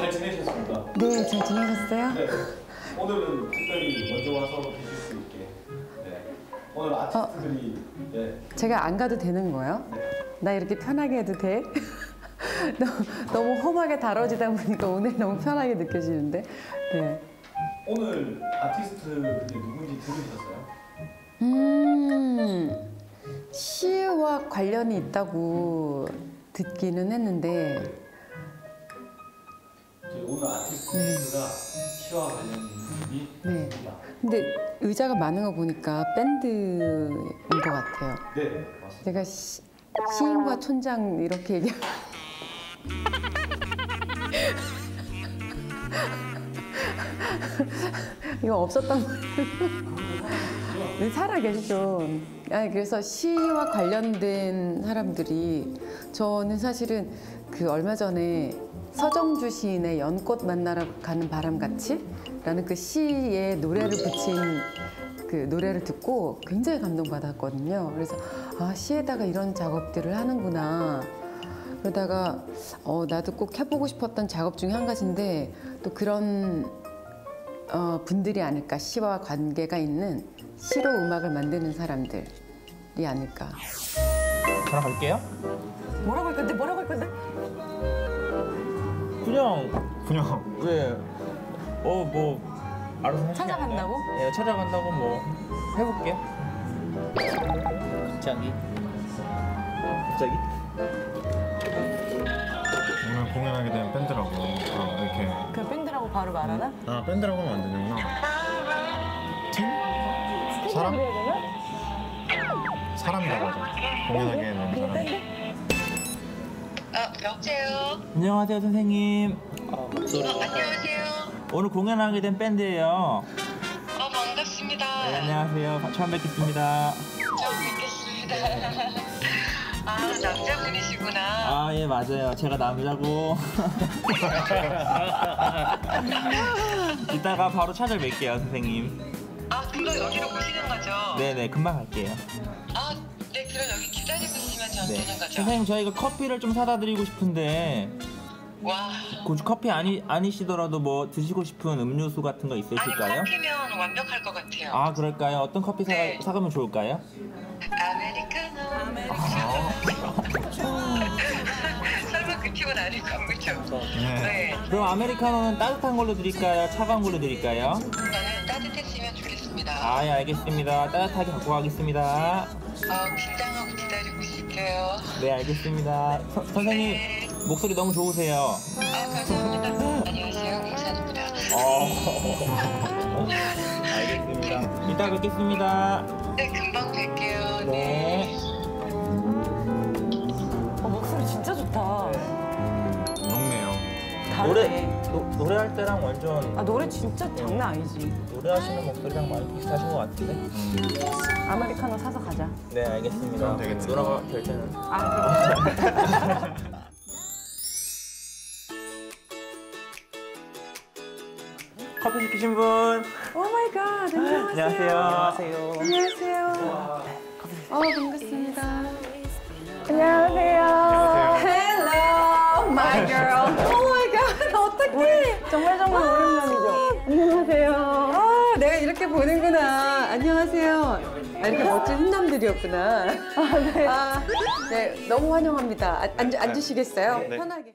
잘 지내셨어요? 네. 오늘은 특별히 먼저 와서 계실 수 있게. 네. 오늘 아티스트들이 네. 제가 안 가도 되는 거예요? 네. 나 이렇게 편하게 해도 돼? 너무, 너무 험하게 다뤄지다 보니까 오늘 너무 편하게 느껴지는데. 네. 오늘 아티스트들이 누군지 들으셨어요? 음, 시와 관련이 있다고 듣기는 했는데, 저희 오늘 아티스트가 시와 관련 있는 분이 네. 근데 의자가 많은 거 보니까 밴드인 것 같아요. 네, 맞습니다. 제가 시, 시인과 촌장 이렇게 얘기. 이거 없었던 거예요. 살아 계시죠. 아니 그래서 시와 관련된 사람들이 저는 사실은 그 얼마 전에 서정주 시인의 연꽃 만나러 가는 바람같이 라는 그 시에 노래를 붙인 그 노래를 듣고 굉장히 감동받았거든요. 그래서 아 시에다가 이런 작업들을 하는구나. 그러다가 어, 나도 꼭 해보고 싶었던 작업 중에 한 가지인데 또 그런 어, 분들이 아닐까 시와 관계가 있는 시로 음악을 만드는 사람들이 아닐까. 저랑 갈게요. 뭐라고 할 건데? 뭐라고 할 건데? 그냥 그냥 왜? 어뭐 알아서 찾아간다고? 안 돼요? 네 찾아간다고 뭐 해볼게요. 갑자기 갑자기 오늘 공연하게 된 밴드라고 아, 이렇게 그 밴드라고 바로 말하나? 아 밴드라고 하면 안 되는구나 팀? 사람? 사람이라고 하죠 공연하게 되는 사람 어, 여보세요? 안녕하세요 선생님. 아, 목소리. 어, 안녕하세요. 오늘 공연하게 된 밴드예요. 어, 반갑습니다. 네, 안녕하세요. 처음 뵙겠습니다. 처음 뵙겠습니다. 아, 남자분이시구나. 아 예 맞아요. 제가 남자고. 이따가 바로 찾아뵐게요 선생님. 아, 금방 여기로 오시는 거죠? 네네 금방 갈게요. 아, 네, 그럼 여기 기다리고 있으면 전 네. 되는 거죠? 선생님 저희가 커피를 좀 사다 드리고 싶은데 와. 굳이 커피 아니 아니시더라도 뭐 드시고 싶은 음료수 같은 거 아니, 있으실까요? 커피면 완벽할 것 같아요. 아 그럴까요? 어떤 커피 사, 네. 사가면 좋을까요? 아메리카노. 팁 은 아닐 거죠? 네. 네. 그럼 아메리카노는 따뜻한 걸로 드릴까요? 차가운 걸로 드릴까요? 저는 따뜻했으면 좋겠습니다. 아 예 알겠습니다. 따뜻하게 갖고 가겠습니다. 어, 긴장하고 기다리고 있을게요. 네 알겠습니다. 서- 선생님 네. 목소리 너무 좋으세요. 아, 감사합니다. 안녕하세요, 공산입니다. 어. 알겠습니다. 이따 뵙겠습니다. 네, 금방 뵐게요. 네. 노래 노, 노래할 때랑 완전 아 노래 진짜 장난 아니지. 노래하시는 목소리랑 많이 비슷하신 것 같은데. 아메리카노 사서 가자. 네 알겠습니다. 그럼 되겠네요. 누나가 결제는. 아 커피 시키신 분. Oh my God. 안녕하세요. 안녕하세요. 안녕하세요. 어 반갑습니다. 안녕하세요. Hello, my girl. My. 정말 정말 오랜만이죠. 안녕하세요. 아, 내가 이렇게 보는구나. 안녕하세요. 아, 이렇게 멋진 훈남들이었구나. 아, 네. 네, 너무 환영합니다. 아, 앉, 앉으시겠어요? 편하게.